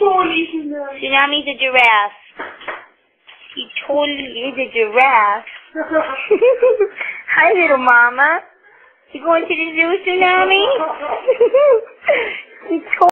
Totally Tsunami. Tsunami's a giraffe. He totally is a giraffe. Hi, little mama. You going to the zoo, Tsunami?